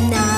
now.